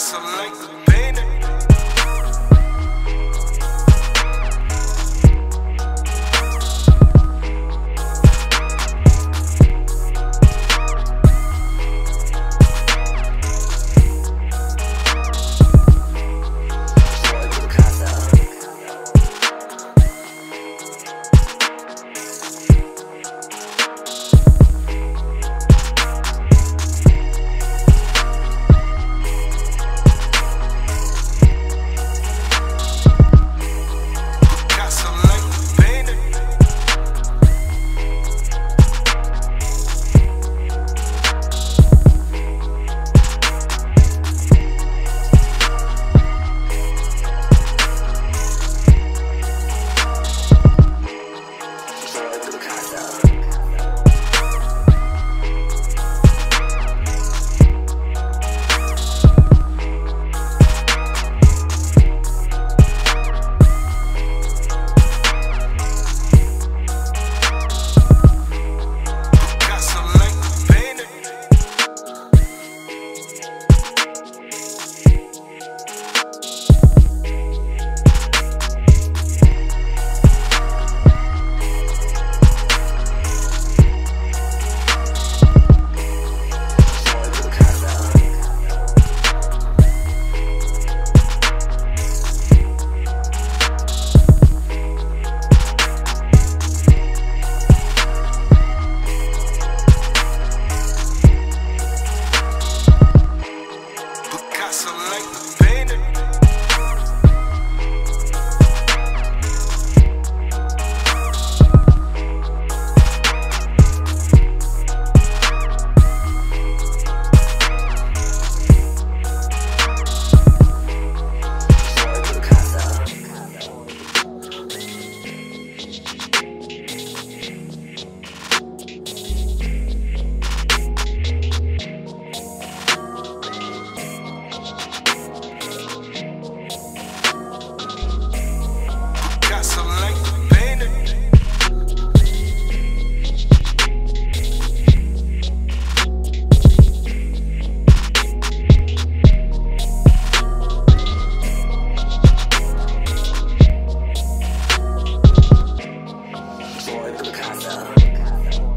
isolate. Boy Picasso.